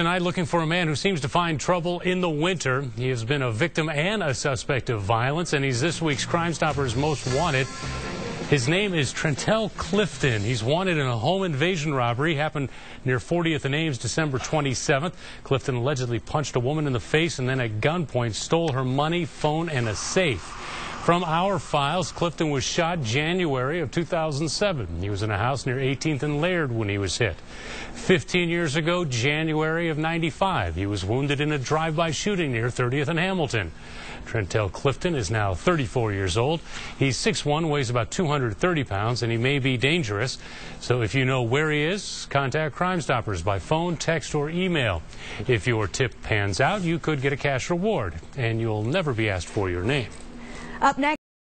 Tonight, looking for a man who seems to find trouble in the winter. He has been a victim and a suspect of violence, and he's this week's Crime Stoppers most wanted. His name is Trentelle Clifton. He's wanted in a home invasion robbery. Happened near 40th and Ames December 27th. Clifton allegedly punched a woman in the face and then at gunpoint stole her money, phone, and a safe. From our files, Clifton was shot January of 2007. He was in a house near 18th and Laird when he was hit. 15 years ago, January of 95, he was wounded in a drive-by shooting near 30th and Hamilton. Trentelle Clifton is now 34 years old. He's 6'1", weighs about 230 pounds, and he may be dangerous. So if you know where he is, contact Crime Stoppers by phone, text, or email. If your tip pans out, you could get a cash reward, and you'll never be asked for your name. Up next.